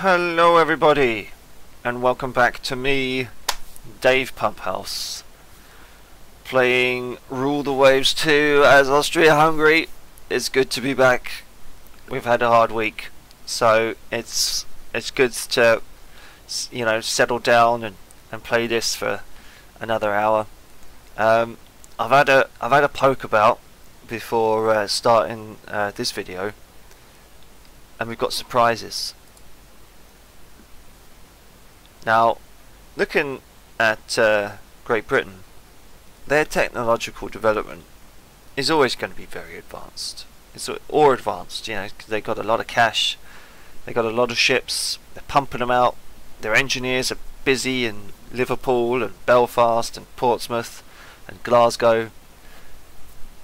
Hello everybody and welcome back to me, Dave Pumphouse, playing Rule the Waves 2 as Austria-Hungary. It's good to be back. We've had a hard week, so it's it's good to you know settle down and, and play this for another hour. Um, I've had a I've had a poke about before uh, starting uh, this video, and we've got surprises. Now, looking at uh, Great Britain, their technological development is always going to be very advanced. It's or advanced, you know, cause they got a lot of cash, they got a lot of ships, they're pumping them out. Their engineers are busy in Liverpool and Belfast and Portsmouth and Glasgow,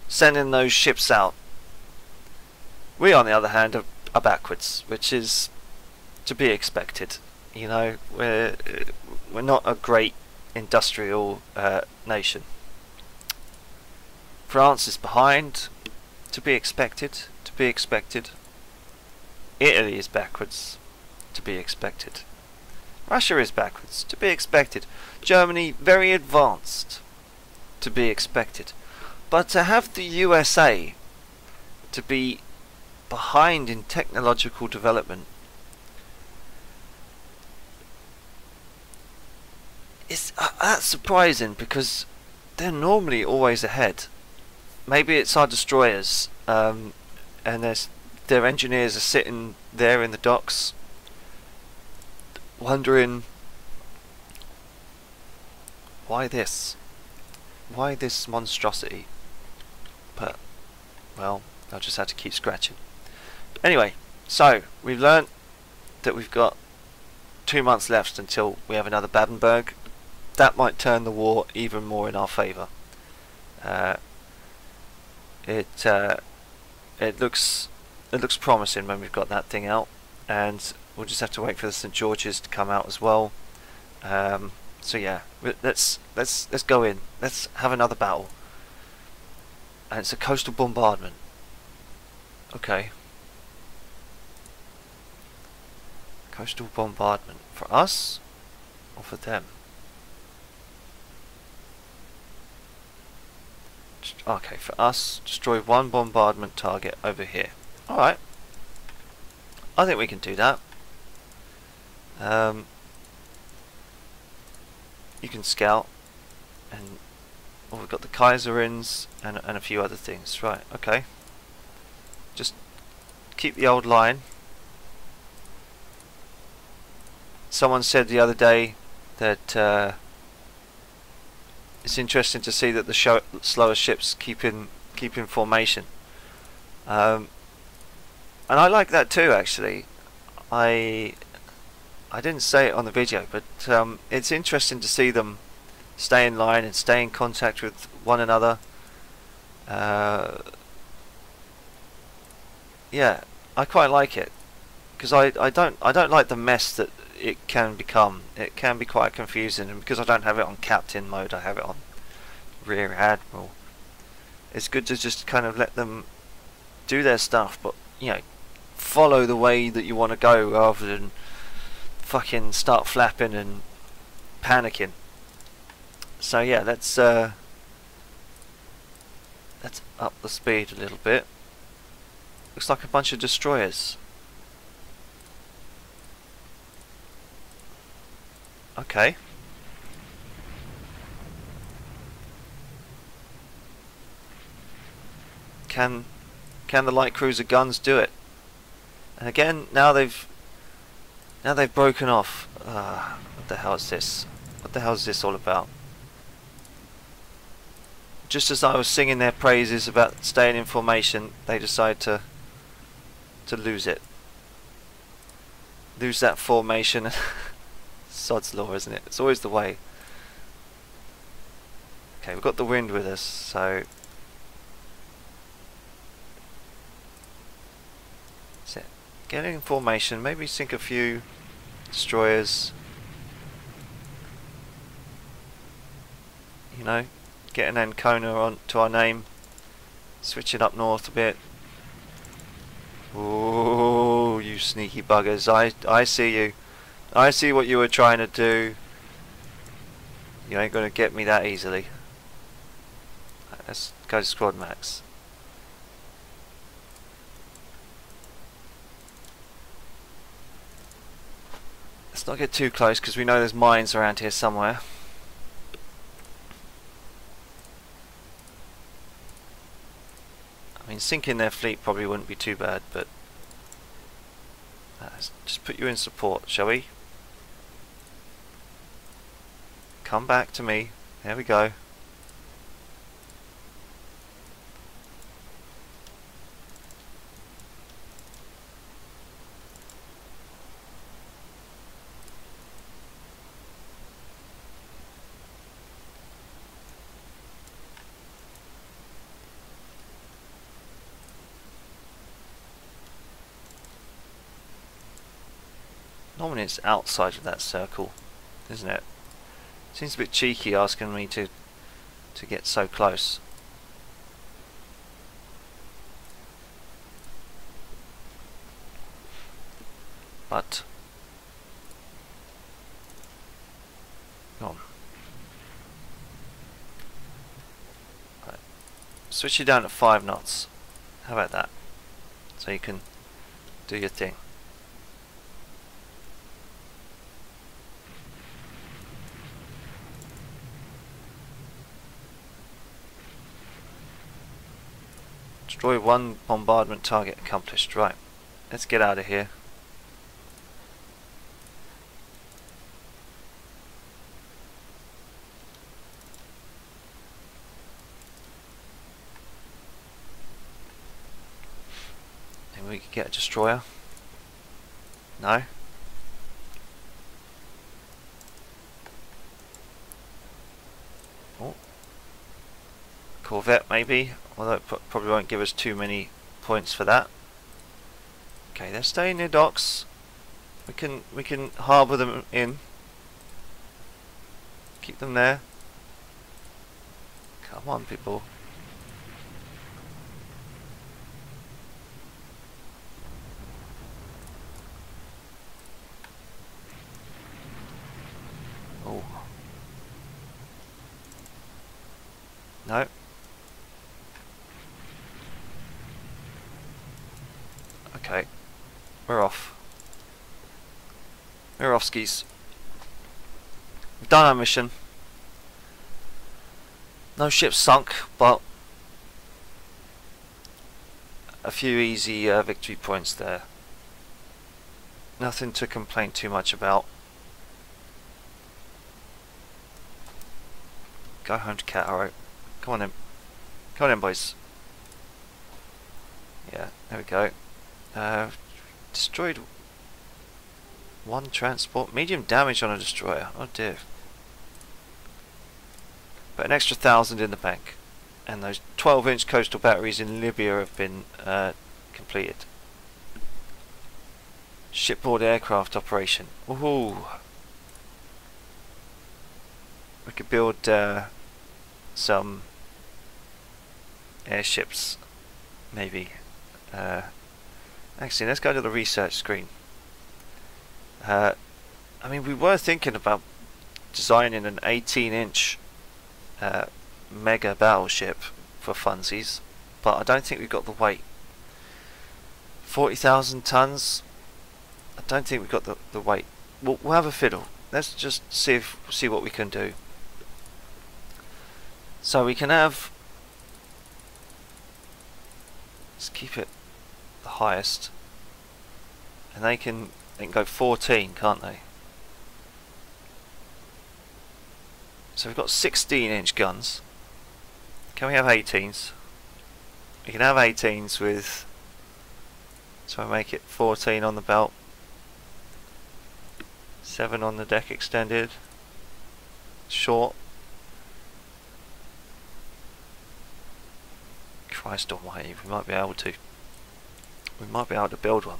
sending those ships out. We, on the other hand, are, are backwards, which is to be expected. You know, we're we're not a great industrial uh, nation. France is behind, to be expected. To be expected. Italy is backwards, to be expected. Russia is backwards, to be expected. Germany very advanced, to be expected. But to have the USA to be behind in technological development it's uh, that's surprising because they're normally always ahead. Maybe it's our destroyers, um, and there's their engineers are sitting there in the docks, wondering why this, why this monstrosity. But well, I'll just have to keep scratching. Anyway, so we've learnt that we've got two months left until we have another Babenberg that might turn the war even more in our favour. Uh, it uh, it looks it looks promising when we've got that thing out, and we'll just have to wait for the St George's to come out as well. Um, so yeah, let's let's let's go in. Let's have another battle. And it's a coastal bombardment. Okay. Coastal bombardment for us or for them? Okay, for us, destroy one bombardment target over here. Alright. I think we can do that. Um, you can scout. And oh, we've got the Kaiserins and, and a few other things. Right, okay. Just keep the old line. Someone said the other day that uh, it's interesting to see that the show, slower ships keep in keep in formation. Um, and I like that too actually. I I didn't say it on the video, but um, it's interesting to see them stay in line and stay in contact with one another. Uh, yeah, I quite like it because I, I don't I don't like the mess that it can become. It can be quite confusing, and because I don't have it on captain mode, I have it on rear admiral. It's good to just kind of let them do their stuff, but you know, follow the way that you want to go rather than fucking start flapping and panicking. So yeah, let's uh, let's up the speed a little bit. Looks like a bunch of destroyers. Okay. Can can the light cruiser guns do it? And again, now they've now they've broken off. Uh, what the hell is this? What the hell is this all about? Just as I was singing their praises about staying in formation, they decide to to lose it. Lose that formation. Sod's law, isn't it? It's always the way. Okay, we've got the wind with us, so... It. Get in formation, maybe sink a few destroyers. You know, get an Ancona on to our name. Switch it up north a bit. Oh you sneaky buggers. I, I see you. I see what you were trying to do. You ain't gonna get me that easily. Let's go to squad max. Let's not get too close because we know there's mines around here somewhere. I mean, sinking their fleet probably wouldn't be too bad, but uh, just put you in support, shall we? Come back to me. There we go. Normally it's outside of that circle, isn't it? Seems a bit cheeky asking me to to get so close. But go on. Right. Switch you down to five knots. How about that? So you can do your thing. Destroy one bombardment target accomplished. Right. Let's get out of here. Maybe we could get a destroyer. No? Oh. Corvette maybe? although it probably won't give us too many points for that. Okay, they're staying near docks. We can we can harbour them in. Keep them there. Come on, people. Oh. No. Okay. We're off. We've done our mission. No ships sunk, but a few easy uh, victory points there. Nothing to complain too much about. Go home to Cattaro. Come on in. Come on in, boys. Yeah, there we go. Uh, destroyed one transport. Medium damage on a destroyer. Oh dear. But an extra thousand in the bank. And those 12 inch coastal batteries in Libya have been uh, completed. Shipboard aircraft operation. Ooh. We could build uh, some airships, maybe. Uh, Actually, let's go to the research screen. Uh, I mean, we were thinking about designing an 18-inch uh, mega battleship for funsies, but I don't think we've got the weight. 40,000 tons. I don't think we've got the, the weight. We'll, we'll have a fiddle. Let's just see if see what we can do. So we can have. Let's keep it the highest. And they can, they can go 14, can't they? So we've got 16 inch guns. Can we have 18s? We can have 18s with, so I make it 14 on the belt. 7 on the deck extended. Short. Christ almighty, we might be able to. We might be able to build one.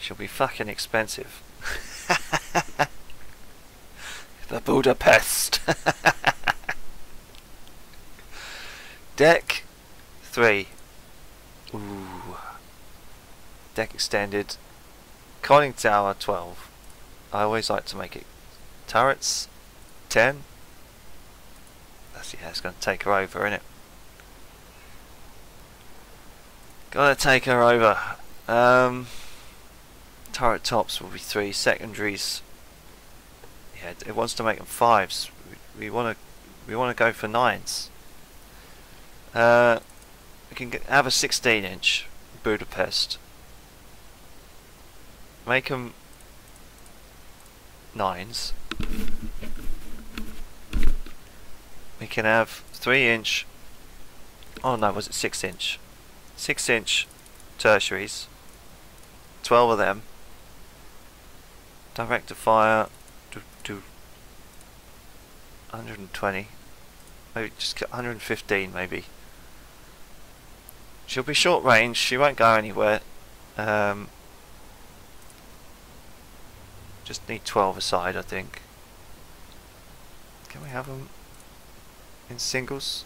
She'll be fucking expensive. the Budapest. Deck 3. Ooh. deck extended. Conning tower 12. I always like to make it turrets 10. That's yeah, it's going to take her over, isn't it? Gotta take her over. Um, turret tops will be three. Secondaries. Yeah, it wants to make them fives. We want to we want to go for nines. Uh, we can get, have a 16 inch Budapest. Make them nines. We can have 3 inch. Oh no, was it 6 inch? 6 inch tertiaries. 12 of them. Direct to fire. Do, do 120. Maybe just get 115 maybe. She'll be short range, she won't go anywhere. Um, just need 12 aside I think. Can we have them in singles?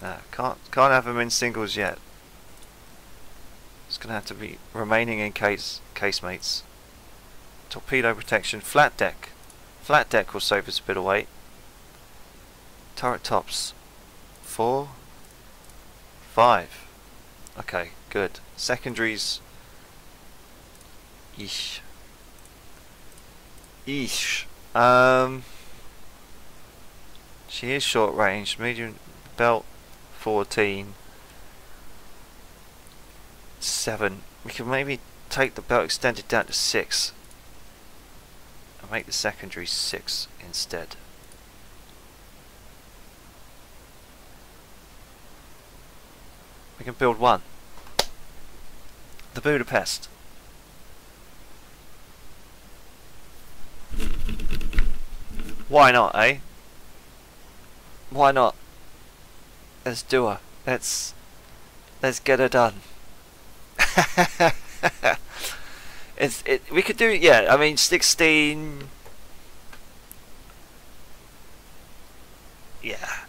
No, can't, can't have them in singles yet. It's going to have to be remaining in case casemates. Torpedo protection, flat deck. Flat deck will save us a bit of weight. Turret tops. Four. Five. Okay, good. Secondaries. Eesh. Eesh. Um, she is short range. Medium belt 14. 7. We can maybe take the belt extended down to 6 and make the secondary 6 instead. We can build one. The Budapest. Why not, eh? Why not? Let's do her. Let's let's get her done. it. We could do yeah. I mean, sixteen. Yeah,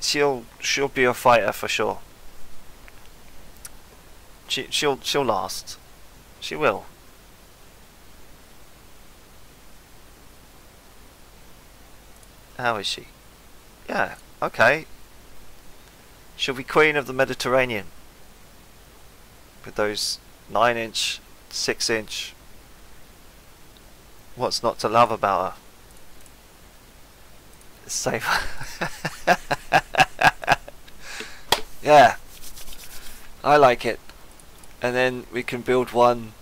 she'll she'll be a fighter for sure. She she'll she'll last. She will. How is she? Yeah. Okay. She'll be queen of the Mediterranean with those 9 6 inch. What's not to love about her? Save yeah, I like it. And then we can build one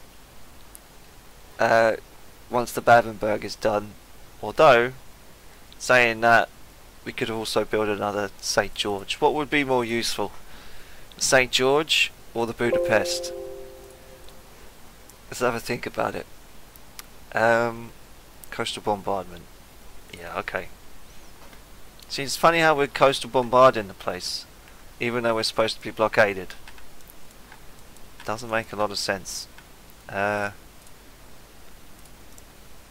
uh, once the Babenberg is done. Although, saying that, we could also build another St. George. What would be more useful? St. George or the Budapest? Let's have a think about it. Um, coastal bombardment. Yeah, okay. See, it's funny how we're coastal bombarding the place, even though we're supposed to be blockaded. Doesn't make a lot of sense. Uh,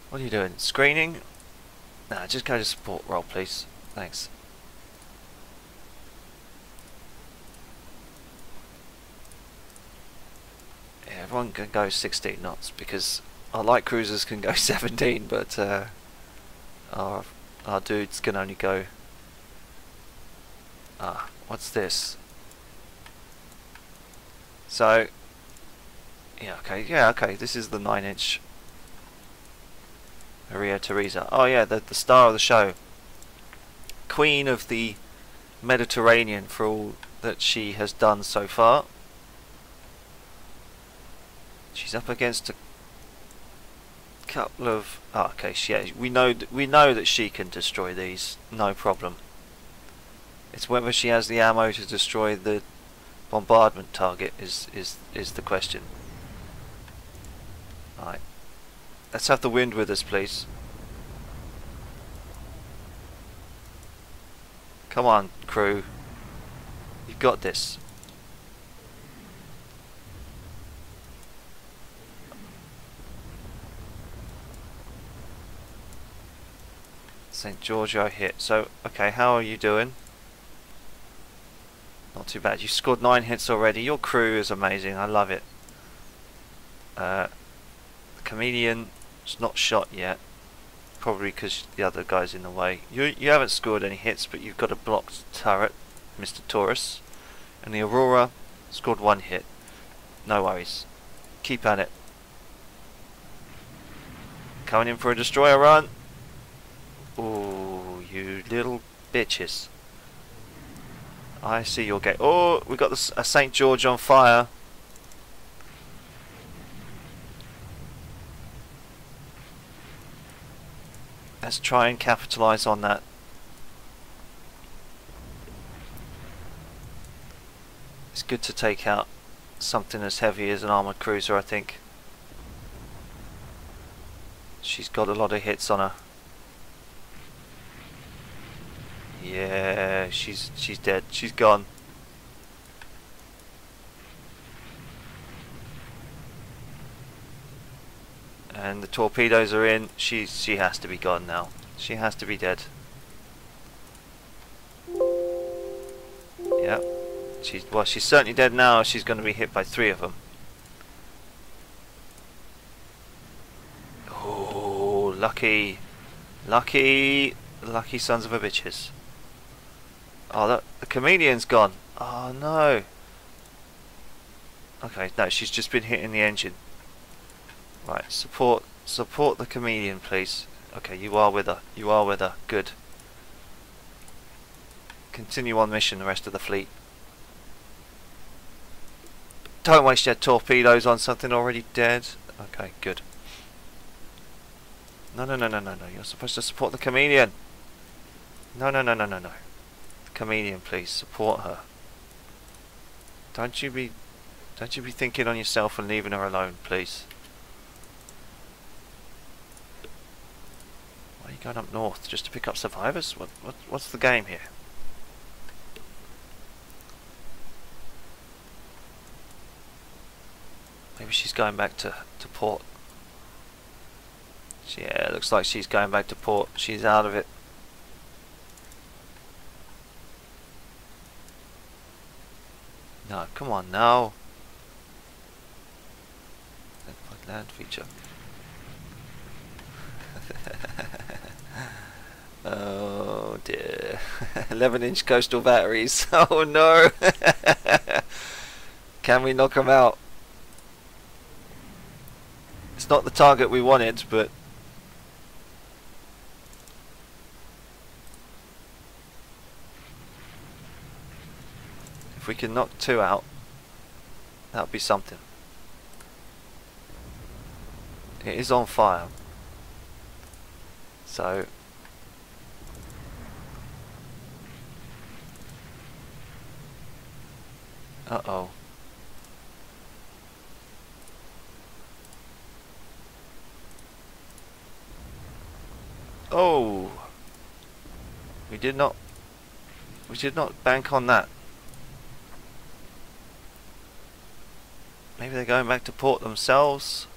what are you doing? Screening? Nah, just go to support role, please. Thanks. Yeah, everyone can go 16 knots because our light cruisers can go 17, but uh, our our dudes can only go. Ah, what's this? So, yeah, okay, yeah, okay. This is the nine-inch Maria Theresa. Oh yeah, the the star of the show, queen of the Mediterranean for all that she has done so far. She's up against a couple of. Oh, okay, yeah, we know we know that she can destroy these, no problem. It's whether she has the ammo to destroy the bombardment target is is is the question. Right, let's have the wind with us, please. Come on, crew. You've got this. St. Giorgio hit. So, okay, how are you doing? Not too bad. You scored nine hits already. Your crew is amazing. I love it. Uh, the chameleon is not shot yet. Probably because the other guy's in the way. You you haven't scored any hits, but you've got a blocked turret, Mr. Taurus. And the Aurora scored one hit. No worries. Keep at it. Coming in for a destroyer run. Oh, you little bitches. I see your gate. Oh, we got a St. George on fire. Let's try and capitalise on that. It's good to take out something as heavy as an armoured cruiser, I think. She's got a lot of hits on her. Yeah, she's she's dead. She's gone. And the torpedoes are in. She she has to be gone now. She has to be dead. Yep. She's well. She's certainly dead now. She's going to be hit by three of them. Oh, lucky, lucky, lucky sons of a bitches. Oh, that, the chameleon's gone. Oh no. Okay, no, she's just been hitting the engine. Right, support, support the chameleon, please. Okay, you are with her. You are with her. Good. Continue on mission, the rest of the fleet. Don't waste your torpedoes on something already dead. Okay, good. No, no, no, no, no, no. You're supposed to support the chameleon. No, no, no, no, no, no. Chameleon, please support her. Don't you be, don't you be thinking on yourself and leaving her alone, please. Why are you going up north just to pick up survivors? What, what, what's the game here? Maybe she's going back to, to port. Yeah, looks like she's going back to port. She's out of it. No, come on now. Land feature. oh dear. 11 inch coastal batteries. Oh no. Can we knock them out? It's not the target we wanted, but if we can knock two out, that would be something. It is on fire. So Uh oh. Oh! We did not... We did not bank on that. Maybe they're going back to port themselves?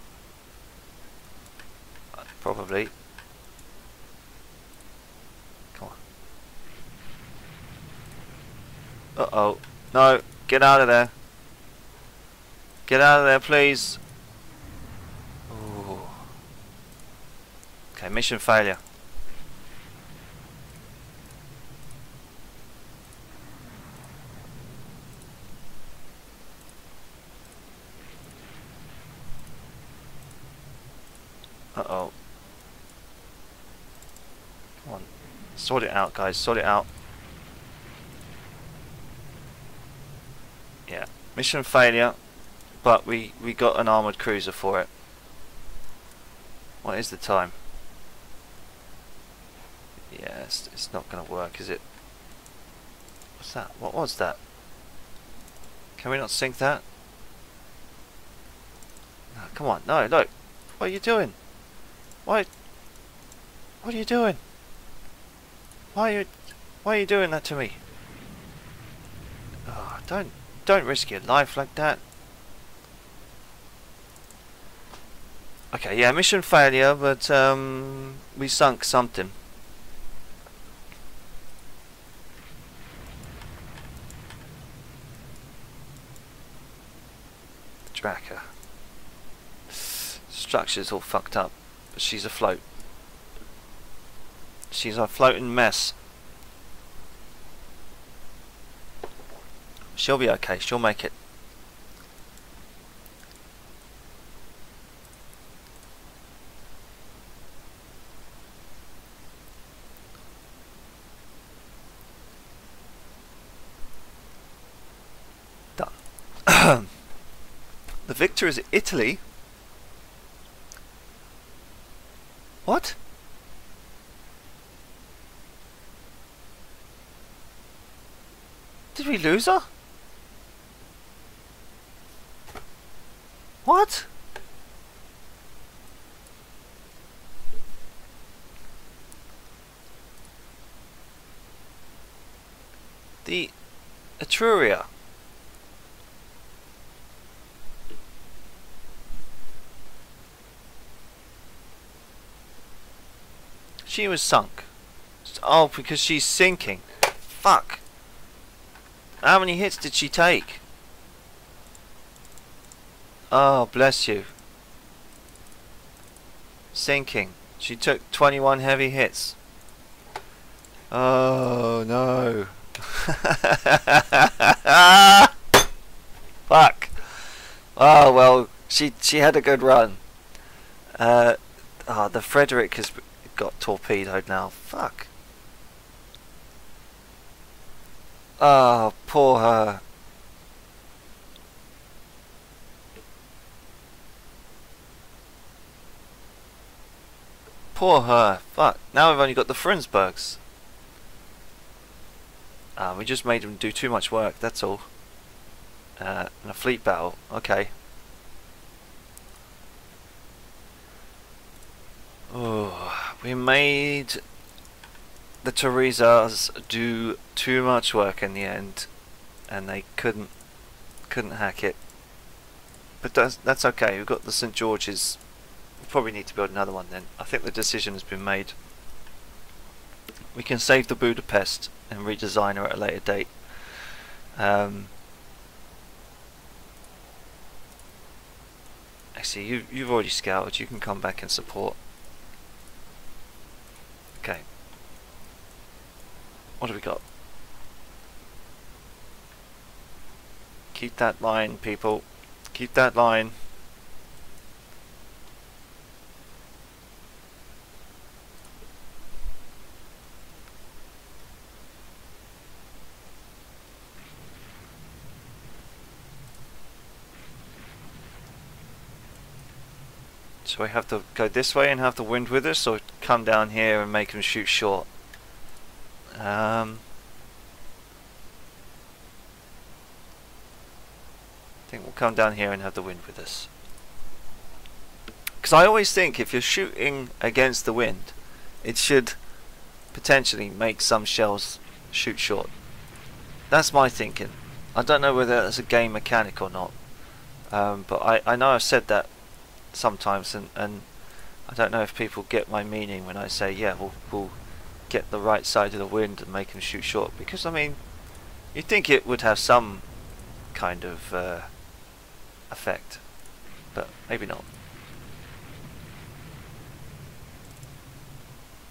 Probably. Come on. Uh-oh. No, get out of there. Get out of there, please. Ooh. Okay, mission failure. Uh-oh. Come on. Sort it out, guys. Sort it out. Yeah. Mission failure. But we, we got an armoured cruiser for it. What is the time? Yeah, it's, it's not going to work, is it? What's that? What was that? Can we not sync that? No, come on. No, look. What are you doing? Why? What are you doing? Why are you, why are you doing that to me? Oh, don't, don't risk your life like that. Okay, yeah, mission failure, but um, we sunk something. Tracker. structure's all fucked up, but she's afloat. She's a floating mess. She'll be okay, she'll make it. Done. the victor is Italy. What? Did we lose her? What? The Etruria. She was sunk. Oh, because she's sinking. Fuck. How many hits did she take? Oh, bless you. Sinking. She took 21 heavy hits. Oh, no. Fuck. Oh, well, she she had a good run. Uh, oh, the Frederick has got torpedoed now. Fuck. Oh, poor her. Poor her. Fuck. Now we've only got the Frundsbergs. Uh, we just made them do too much work, that's all. Uh, in a fleet battle. Okay. Oh, we made the Theresas do too much work in the end, and they couldn't couldn't hack it. But that's that's okay. We've got the St George's We probably need to build another one then. I think the decision has been made. We can save the Budapest and redesign her at a later date. Um, actually, you, you've already scouted. You can come back and support. Okay. What have we got? Keep that line, people. Keep that line. So we have to go this way and have the wind with us, or come down here and make them shoot short? Um, I think we'll come down here and have the wind with us. Because I always think if you're shooting against the wind, it should potentially make some shells shoot short. That's my thinking. I don't know whether that's a game mechanic or not. Um, but I, I know I've said that sometimes, and, and I don't know if people get my meaning when I say, yeah, we'll, we'll get the right side of the wind and make them shoot short. Because, I mean, you'd think it would have some kind of uh, effect, but maybe not.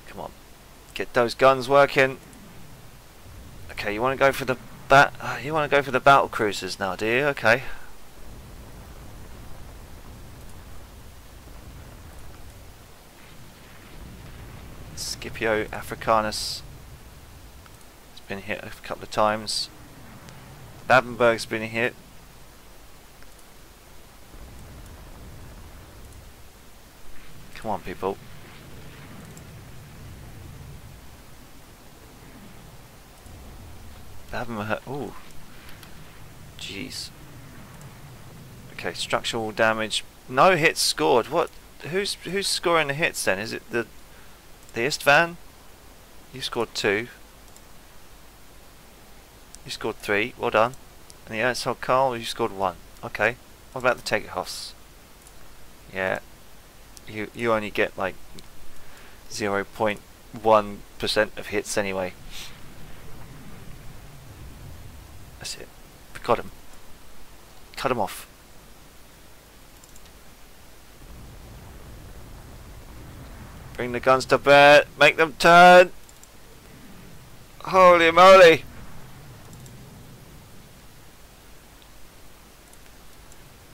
Come on, get those guns working. Okay, you want to go for the bat? You want to go for the battle cruisers now, do you? Okay. Scipio Africanus has been hit a couple of times. Babenberg's been hit. Come on, people. Babenberg. Ooh. Jeez. Okay, structural damage. No hits scored. What? Who's who's scoring the hits then? Is it the the Istvan, you scored two. You scored three. Well done. And the Erzog Karl, you scored one. Okay. What about the Tegetthoffs? Yeah. You you only get like 0.1% of hits anyway. That's it. We got him. Cut him off. Bring the guns to bear. Make them turn. Holy moly.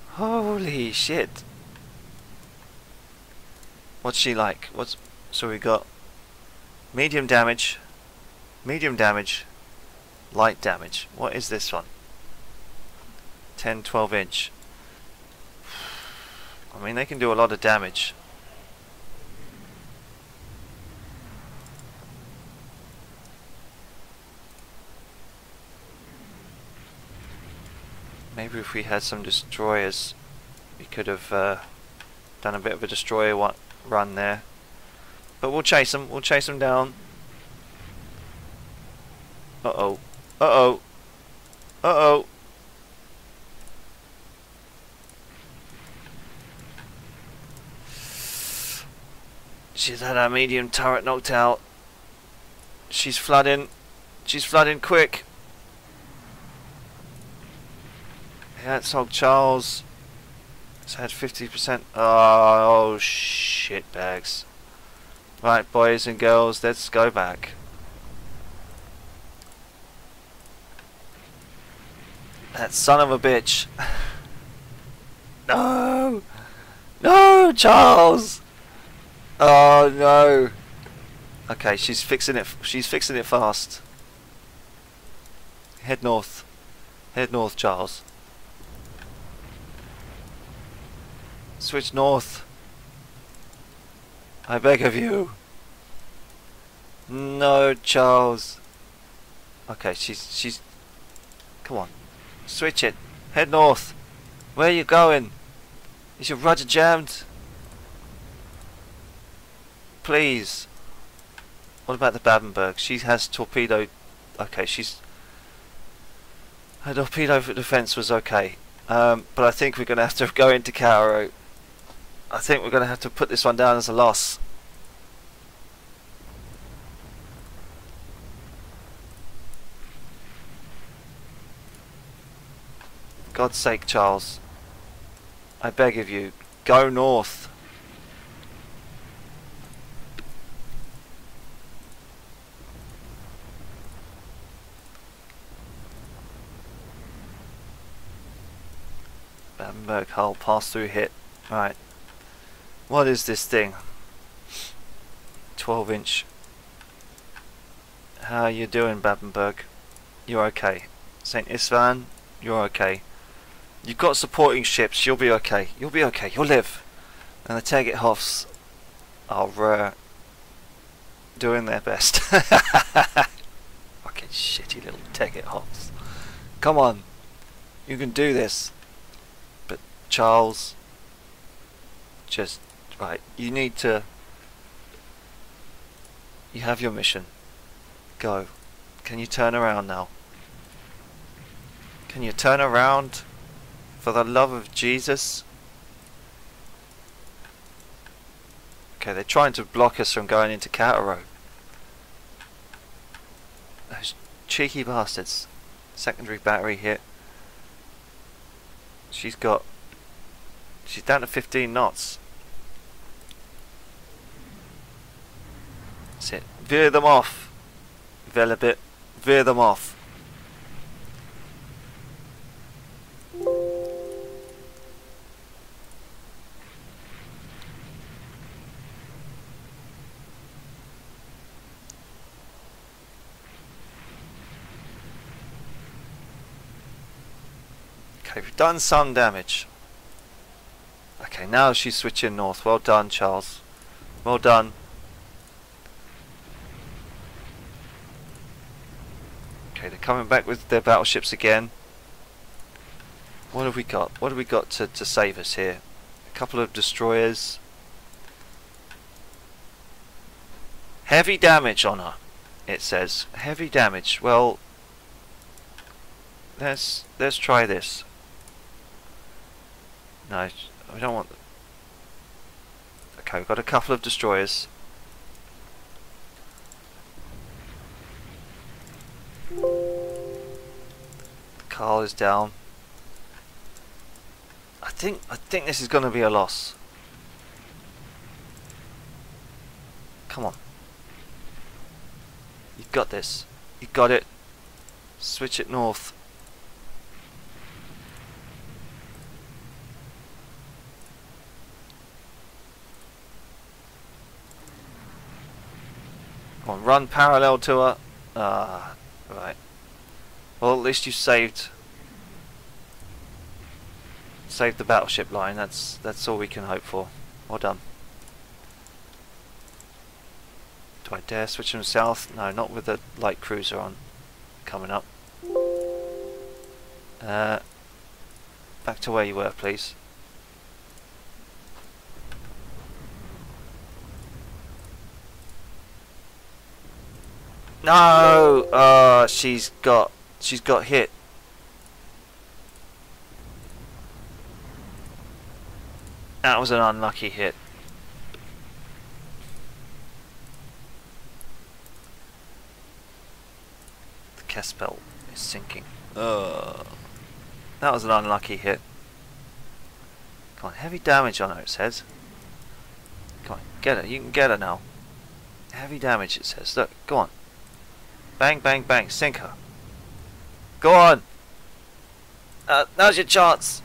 Holy shit. What's she like? What's so we got medium damage, medium damage, light damage. What is this one? 10, 12 inch. I mean, they can do a lot of damage. Maybe if we had some destroyers, we could have uh, done a bit of a destroyer run there. But we'll chase them. We'll chase them down. Uh-oh. Uh-oh. Uh-oh. She's had our medium turret knocked out. She's flooding. She's flooding quick. Herzog Charles has had 50%. Oh, shit bags. Right, boys and girls, let's go back. That son of a bitch. no! No, Charles! Oh, no. Okay, she's fixing it. She's fixing it fast. Head north. Head north, Charles. Switch north. I beg of you. No, Charles. Okay, she's she's. Come on, switch it. Head north. Where are you going? Is your rudder jammed? Please. What about the Babenberg? She has torpedo. Okay, she's. Her torpedo defense was okay. Um, but I think we're going to have to go into Cairo. I think we're going to have to put this one down as a loss. God's sake, Charles. I beg of you, go north. Babenberg hull pass through hit. Right. What is this thing? 12 inch. How are you doing, Babenberg? You're okay. St. Istvan, you're okay. You've got supporting ships, you'll be okay. You'll be okay, you'll live. And the Tegetthoffs are uh, doing their best. Fucking shitty little Tegetthoffs. Come on. You can do this. But Charles, just Right, you need to... You have your mission. Go. Can you turn around now? Can you turn around? For the love of Jesus? Okay, they're trying to block us from going into Cairo. Those cheeky bastards. Secondary battery hit. She's got... She's down to 15 knots. That's it. Veer them off. Velebit. Veer them off. Okay, we've done some damage. Okay, now she's switching north. Well done, Charles. Well done. Okay, they're coming back with their battleships again. What have we got? What have we got to, to save us here? A couple of destroyers. Heavy damage on her, it says. Heavy damage. Well, let's let's try this. No, we don't want... Okay, we've got a couple of destroyers. Carl is down. I think I think this is going to be a loss. Come on. You got this. You got it. Switch it north. Come on, run parallel to her. Ah, right. Well, at least you saved saved the battleship line. That's that's all we can hope for. Well done. Do I dare switch them south? No, not with the light cruiser on coming up. Uh, back to where you were, please. No! Oh, she's got she's got hit. That was an unlucky hit. The Kespel is sinking. Ugh. That was an unlucky hit. Come on, heavy damage on her it says. Come on, get her, you can get her now. Heavy damage it says. Look, go on. Bang, bang, bang. Sink her. Go on. Uh, now's your chance.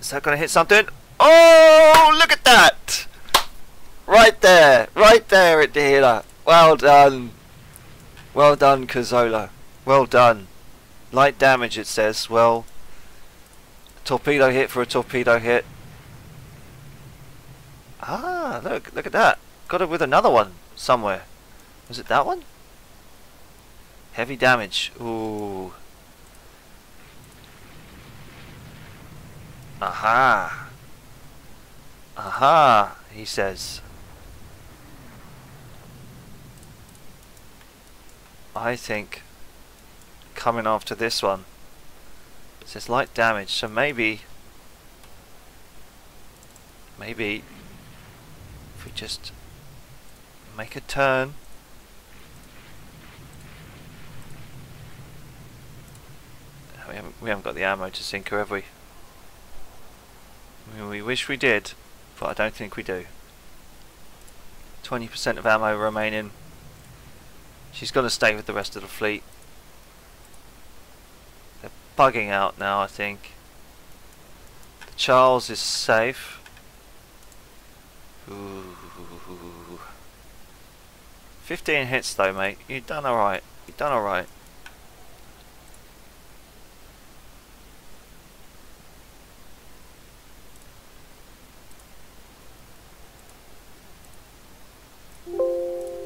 Is that going to hit something? Oh, look at that. Right there. Right there at the healer. Well done. Well done, Kazola. Well done. Light damage, it says. Well, torpedo hit for a torpedo hit. Ah, look, look at that. Got it with another one somewhere. Was it that one? Heavy damage. Ooh. Aha. Aha, he says. I think coming after this one. It says light damage, so maybe maybe if we just make a turn we haven't, we haven't got the ammo to sink her, have we? I mean, we wish we did, but I don't think we do. 20% of ammo remaining. She's going to stay with the rest of the fleet. They're bugging out now, I think. The Charles is safe. Ooh. 15 hits though, mate. You've done alright. You've done alright.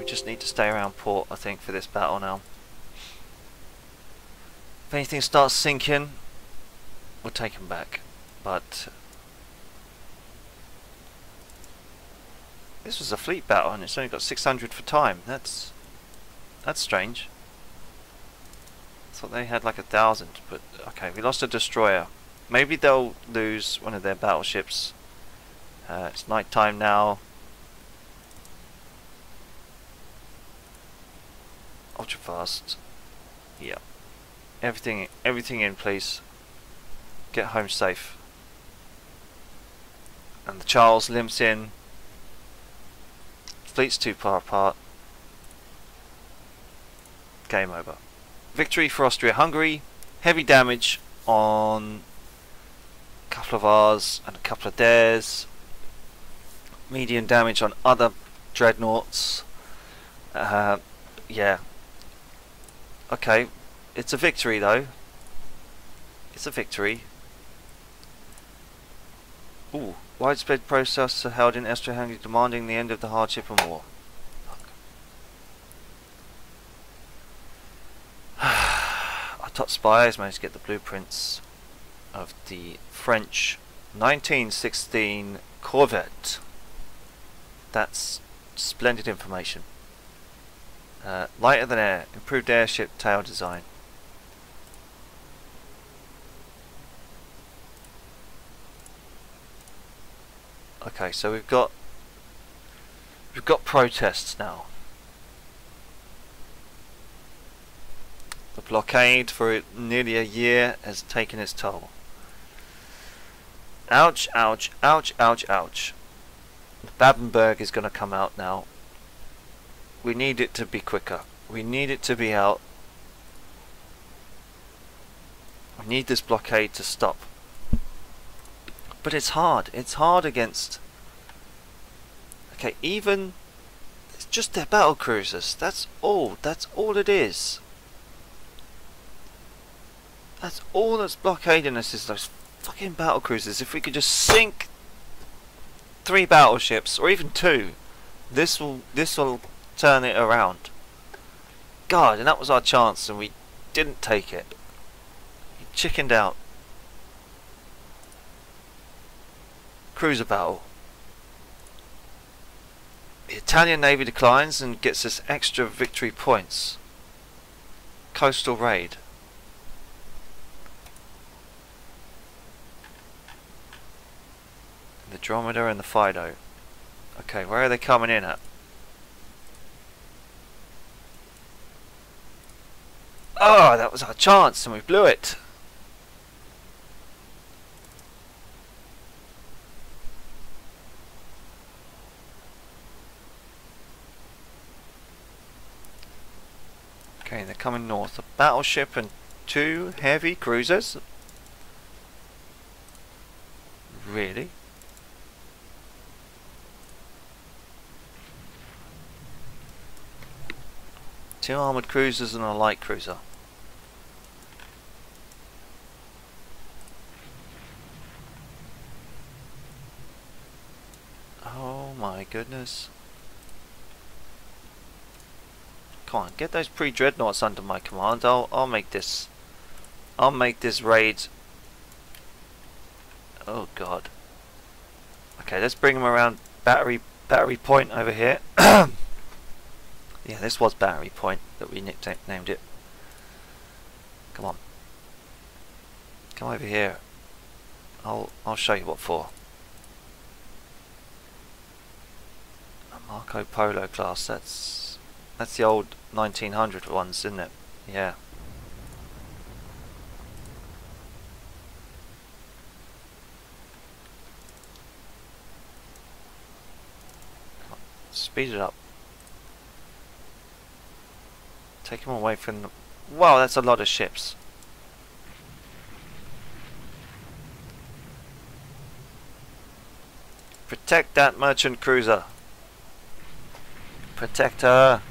We just need to stay around port, I think, for this battle now. If anything starts sinking, we'll take them back. But this was a fleet battle, and it's only got 600 for time. That's that's strange. I thought they had like a thousand, but okay, we lost a destroyer. Maybe they'll lose one of their battleships. Uh, it's night time now. Ultra fast. Yeah. Everything everything in please. Get home safe. And the Charles limps in. Fleet's too far apart. Game over. Victory for Austria-Hungary. Heavy damage on a couple of ours and a couple of theirs. Medium damage on other dreadnoughts. Uh, yeah, Okay, it's a victory though. It's a victory. Ooh, widespread protests are held in Austria-Hungary demanding the end of the hardship and war. Our top spies managed to get the blueprints of the French 1916 Corvette. That's splendid information. Uh, lighter than air, improved airship tail design. Okay, so we've got we've got protests now. The blockade for nearly a year has taken its toll. Ouch, ouch, ouch, ouch, ouch. Babenberg is going to come out now. We need it to be quicker. We need it to be out. We need this blockade to stop. But it's hard. It's hard against... Okay, even... It's just their battle cruisers. That's all. That's all it is. That's all that's blockading us is those fucking battle cruisers. If we could just sink three battleships, or even two, this will this will turn it around. God, and that was our chance, and we didn't take it. We chickened out. Cruiser battle. The Italian Navy declines and gets us extra victory points. Coastal raid. The Dromedar and the Fido. Okay, where are they coming in at? Oh, that was our chance and we blew it. Okay, they're coming north. A battleship and two heavy cruisers. Really? Two armoured cruisers and a light cruiser. Oh my goodness. Come on, get those pre-dreadnoughts under my command. I'll I'll make this I'll make this raid Oh god. Okay, let's bring them around battery battery point over here. Yeah, this was Battery Point that we nicknamed it. Come on. Come over here. I'll I'll show you what for. A Marco Polo class, that's that's the old 1900 ones, isn't it? Yeah. Speed it up. Take him away from the... Wow, that's a lot of ships. Protect that merchant cruiser. Protect her.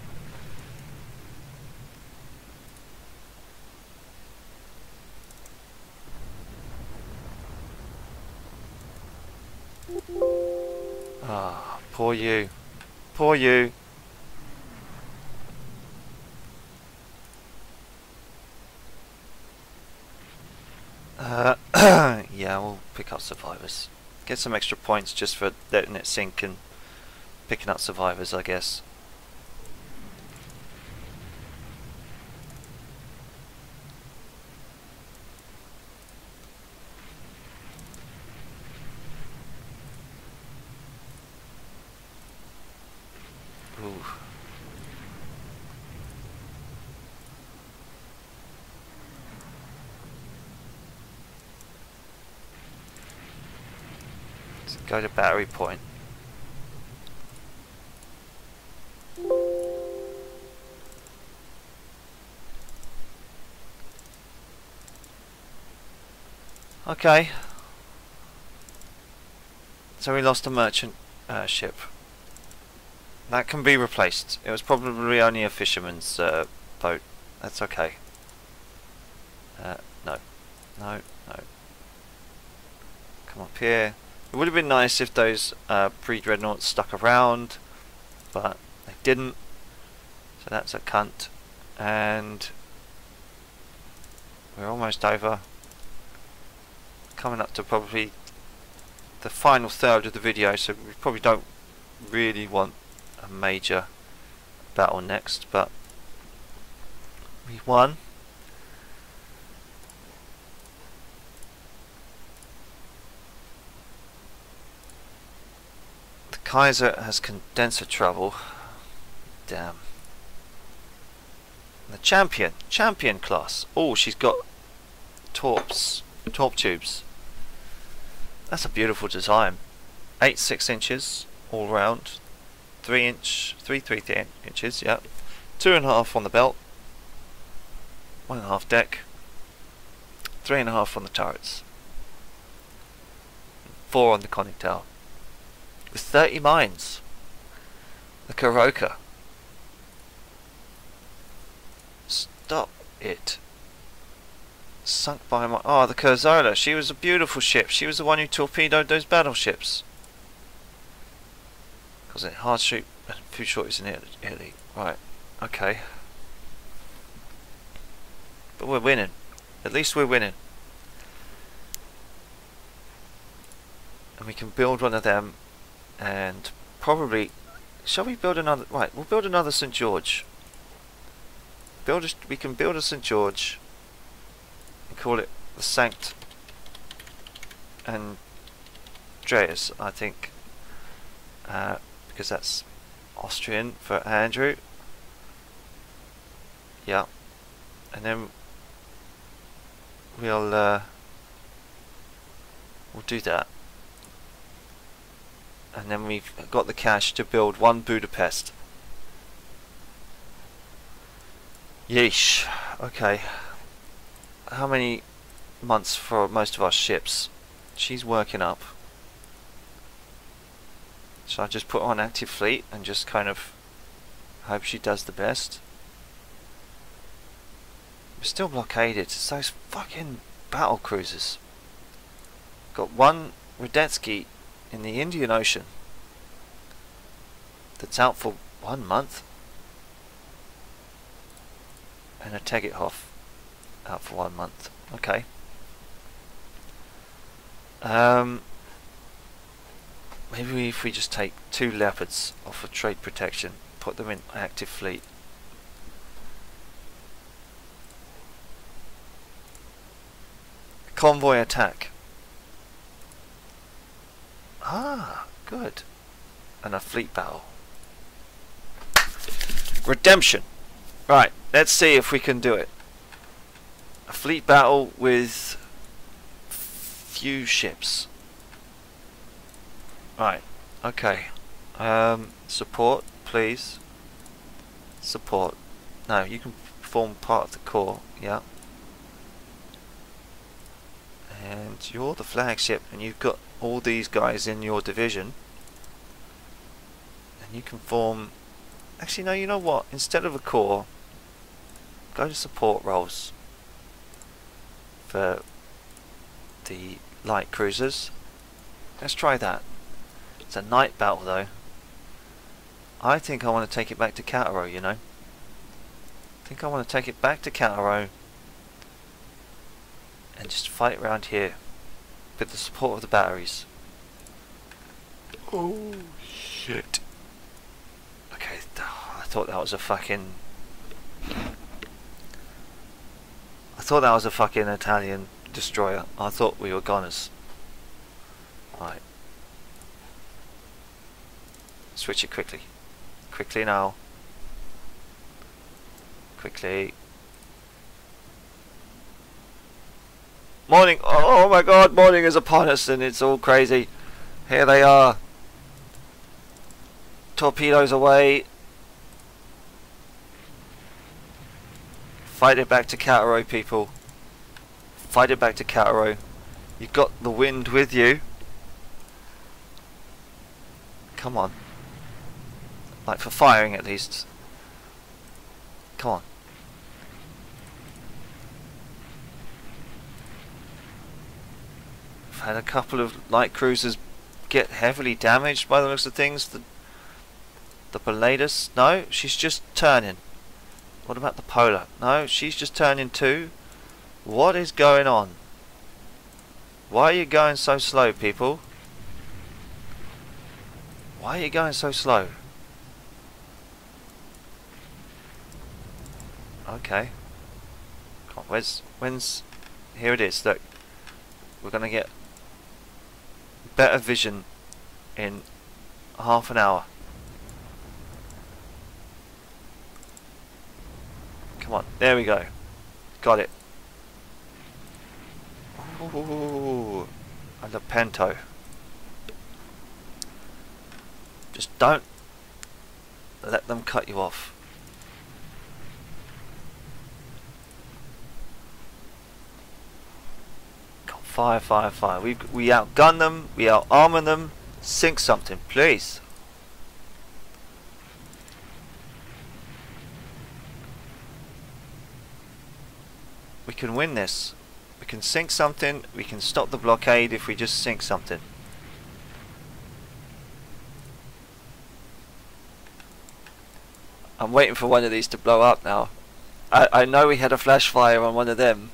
Ah, poor you. Poor you. Uh, yeah, we'll pick up survivors. Get some extra points just for letting it sink and picking up survivors, I guess. Go to battery point. Okay. So we lost a merchant uh, ship. That can be replaced. It was probably only a fisherman's uh, boat. That's okay. Uh, no. No, no. Come up here. It would have been nice if those uh, pre-dreadnoughts stuck around, but they didn't. So that's a cunt. And we're almost over. Coming up to probably the final third of the video, so we probably don't really want a major battle next, but we won. Kaiser has condenser trouble. Damn. The champion, champion class. Oh, she's got torps, torp tubes. That's a beautiful design. Eight six inches, all round. Three inch, three three th inches, yeah. Two and a half on the belt. One and a half deck. Three and a half on the turrets. Four on the conning tower. With 30 mines. The Karoka. Stop it. Sunk by my... Oh, ah, the Kurzola. She was a beautiful ship. She was the one who torpedoed those battleships. Because it hard shoot and few shorties in Italy. Right. Okay. But we're winning. At least we're winning. And we can build one of them and probably shall we build another right we'll build another St George. Build a, we can build a St George and call it the Sanct And Andreas I think uh, because that's Austrian for Andrew. Yeah. And then we'll uh, we'll do that and then we've got the cash to build one Budapest. Yeesh. Okay. How many months for most of our ships? She's working up. So I just put on active fleet and just kind of hope she does the best? We're still blockaded. It's those fucking battle cruisers. Got one Radetzky in the Indian Ocean that's out for one month and a Tegetthoff out for one month. Okay. Um, maybe if we just take two leopards off of trade protection, put them in active fleet. Convoy attack. Ah, good. And a fleet battle. Redemption. Right, let's see if we can do it. A fleet battle with few ships. Right, okay. Um, support, please. Support. No, you can form part of the core, yeah. And you're the flagship and you've got all these guys in your division and you can form actually no you know what? Instead of a corps go to support roles for the light cruisers. Let's try that. It's a night battle though. I think I want to take it back to Cattaro you know? I think I want to take it back to Cattaro and just fight around here with the support of the batteries. Oh shit. Okay, I thought that was a fucking... I thought that was a fucking Italian destroyer. I thought we were goners. Right. Switch it quickly. Quickly now. Quickly. Morning. Oh, oh my god, morning is upon us and it's all crazy. Here they are. Torpedoes away. Fight it back to Cattaro, people. Fight it back to Cattaro. You've got the wind with you. Come on. Like for firing at least. Come on. Had a couple of light cruisers get heavily damaged by the looks of things. The the Palladius, no, she's just turning. What about the Polar? No, she's just turning too. What is going on? Why are you going so slow, people? Why are you going so slow? Okay. Where's, when's, here it is, look. We're gonna get better vision in half an hour. Come on, there we go. Got it. Ooh, a Pento. Just don't let them cut you off. Fire, fire, fire. We we outgun them, we out them. Sink something, please. We can win this. We can sink something, we can stop the blockade if we just sink something. I'm waiting for one of these to blow up now. I, I know we had a flash fire on one of them.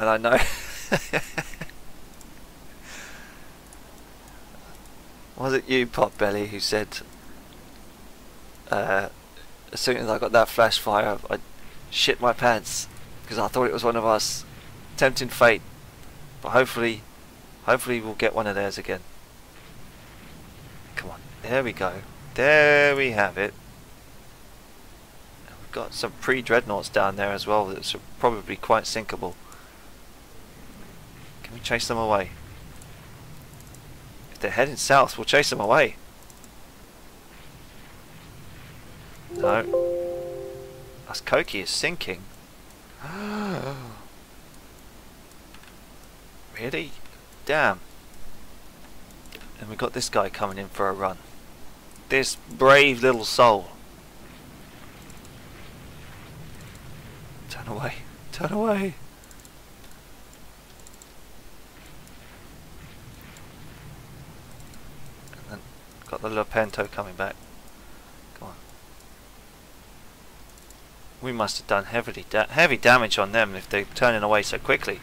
And I know Was it you, Potbelly, who said uh, as soon as I got that flash fire, I shit my pants because I thought it was one of us. Tempting fate, but hopefully, hopefully we'll get one of theirs again. Come on, there we go. There we have it. we've got some pre-dreadnoughts down there as well that's probably quite sinkable. We chase them away? If they're heading south, we'll chase them away. No. As Koki is sinking. really? Damn. And we got this guy coming in for a run. This brave little soul. Turn away. Turn away. Got the Lepanto coming back. Come on. We must have done heavily da heavy damage on them if they're turning away so quickly.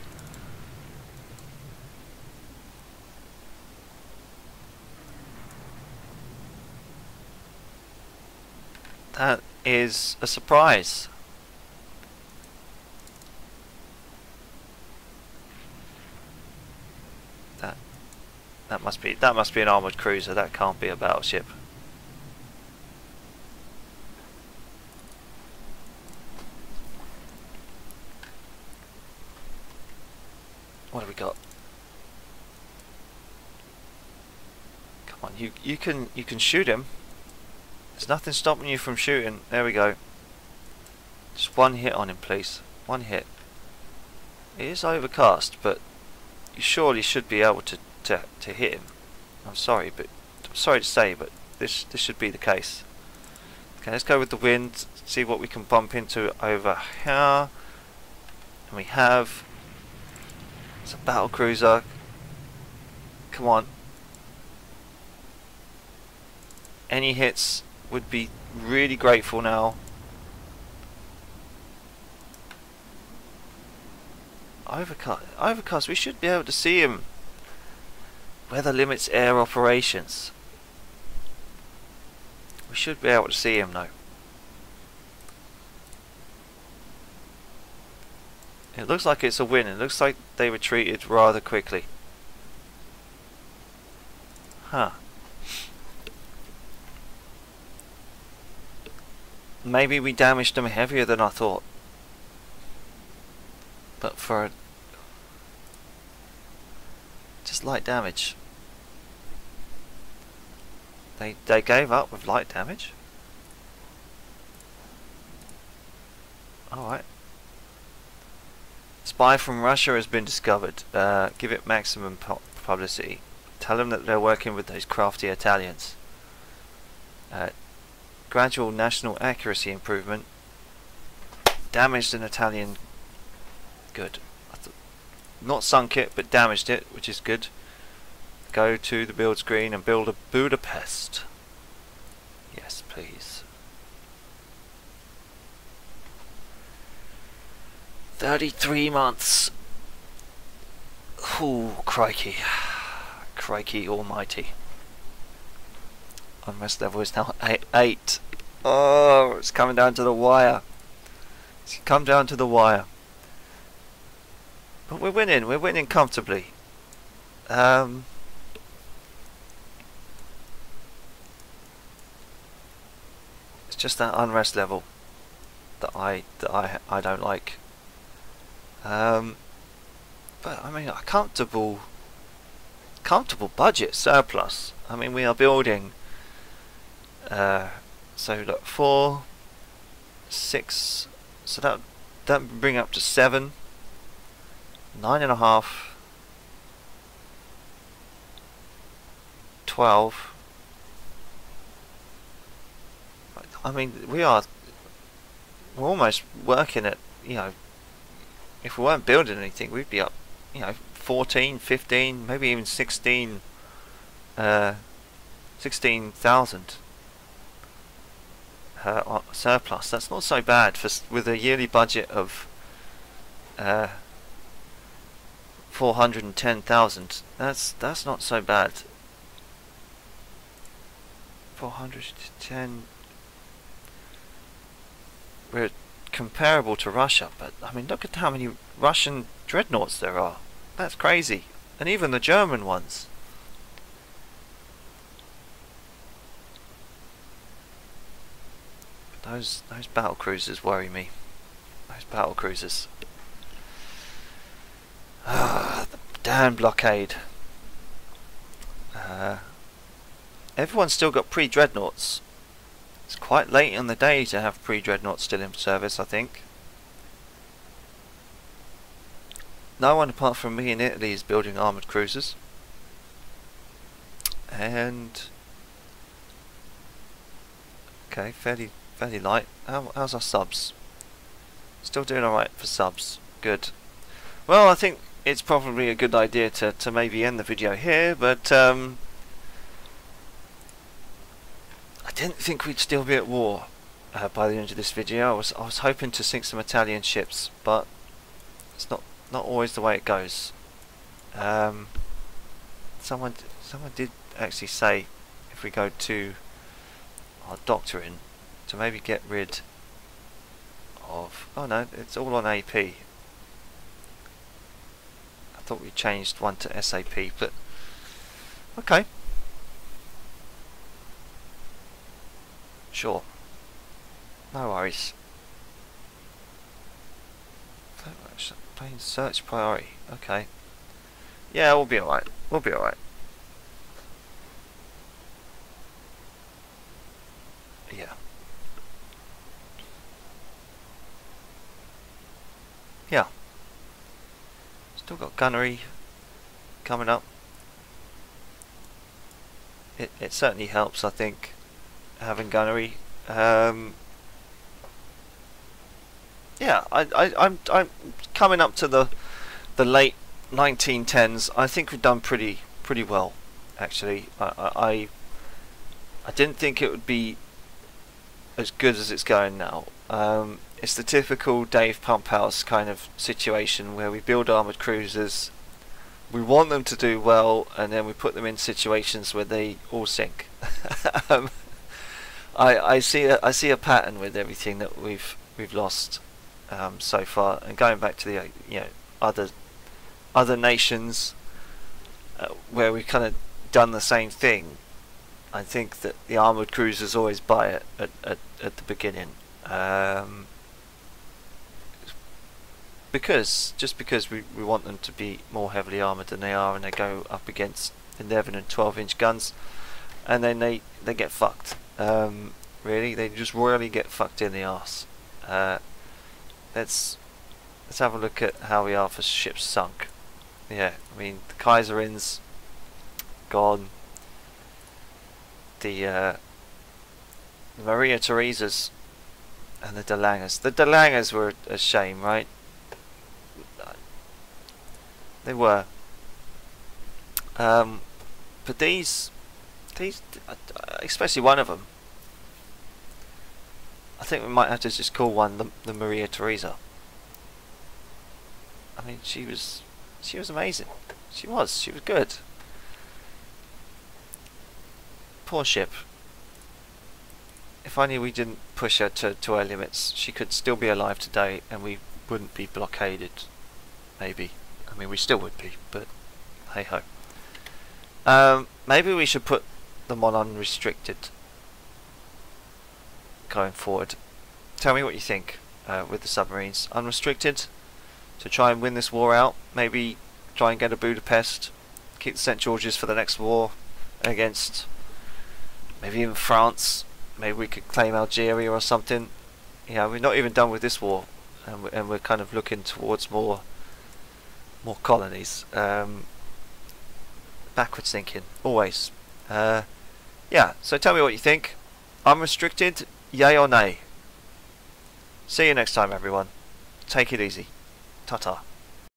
That is a surprise. That must be that must be an armored cruiser. That can't be a battleship. What have we got? Come on, you you can you can shoot him. There's nothing stopping you from shooting. There we go. Just one hit on him, please. One hit. It is overcast, but you surely should be able to to to hit him. I'm sorry, but I'm sorry to say, but this this should be the case. Okay, let's go with the wind. See what we can bump into over here. And we have it's a battle cruiser. Come on. Any hits would be really grateful now. Overcast. Overcast. We should be able to see him. Weather limits air operations. We should be able to see him now. It looks like it's a win. It looks like they retreated rather quickly. Huh. Maybe we damaged them heavier than I thought. But for just light damage. They, they gave up with light damage? Alright. Spy from Russia has been discovered. Uh, give it maximum pu publicity. Tell them that they're working with those crafty Italians. Uh, gradual national accuracy improvement. Damaged an Italian. Good. Not sunk it, but damaged it, which is good go to the build screen and build a Budapest. Yes, please. 33 months. Ooh, crikey. Crikey almighty. Unrest level is now 8. Oh, it's coming down to the wire. It's come down to the wire. But we're winning. We're winning comfortably. Um... just that unrest level that I that I I don't like. Um, but I mean, a comfortable comfortable budget surplus. I mean, we are building Uh, so look, four, six. So that that would bring up to seven, nine and a half, twelve. I mean, we are we're almost working at you know if we weren't building anything, we'd be up you know 14, 15, maybe even 16, uh, 16,000 uh, surplus. That's not so bad for with a yearly budget of uh, 410,000. That's that's not so bad. 410. We're comparable to Russia, but I mean, look at how many Russian dreadnoughts there are. That's crazy. And even the German ones. Those those battle cruisers worry me. Those battle cruisers. Ah, the damn blockade. Uh, everyone's still got pre-dreadnoughts. It's quite late in the day to have pre-dreadnoughts still in service, I think. No one apart from me in Italy is building armoured cruisers. And... Okay, fairly fairly light. How, how's our subs? Still doing alright for subs. Good. Well, I think it's probably a good idea to, to maybe end the video here, but um, I didn't think we'd still be at war uh, by the end of this video. I was I was hoping to sink some Italian ships, but it's not not always the way it goes. Um, someone someone did actually say if we go to our doctrine to maybe get rid of... Oh no, it's all on AP. I thought we changed one to SAP, but... Okay. Sure. No worries. Playing search priority. Okay. Yeah, we'll be alright. We'll be alright. Yeah. yeah. Still got gunnery coming up. It, it certainly helps, I think, having gunnery. Um, yeah, I, I, I'm, I'm coming up to the the late 1910s. I think we've done pretty pretty well, actually. I, I, I didn't think it would be as good as it's going now. Um, it's the typical Dave Pumphouse kind of situation where we build armoured cruisers, we want them to do well, and then we put them in situations where they all sink. um, I I see a, I see a pattern with everything that we've we've lost um, so far, and going back to the you know other other nations uh, where we've kind of done the same thing. I think that the armoured cruisers always buy it at, at, at the beginning. Um, because just because we, we want them to be more heavily armoured than they are and they go up against 11 and 12 inch guns and then they they get fucked um, really they just royally get fucked in the arse. Uh, let's let's have a look at how we are for ships sunk. Yeah I mean the Kaiserin's gone. The uh, Maria Theresa's and the De Langers the De Langers were a shame right? They were. Um, but these, these, especially one of them, I think we might have to just call one the, the Maria Theresa. I mean, she was, she was amazing. She was, she was good. Poor ship. If only we didn't push her to, to her limits, she could still be alive today and we wouldn't be blockaded. Maybe. I mean, we still would be, but hey ho. Um, maybe we should put them on unrestricted going forward. Tell me what you think uh, with the submarines. Unrestricted to try and win this war out. Maybe try and get a Budapest. Keep the St. George's for the next war against maybe even France. maybe we could claim Algeria or something. Know, we're not even done with this war, and we're, kind of looking towards more more colonies. Um, backwards thinking, always. Uh, yeah, so tell me what you think. Unrestricted, yay or nay? See you next time, everyone. Take it easy. Ta-ta.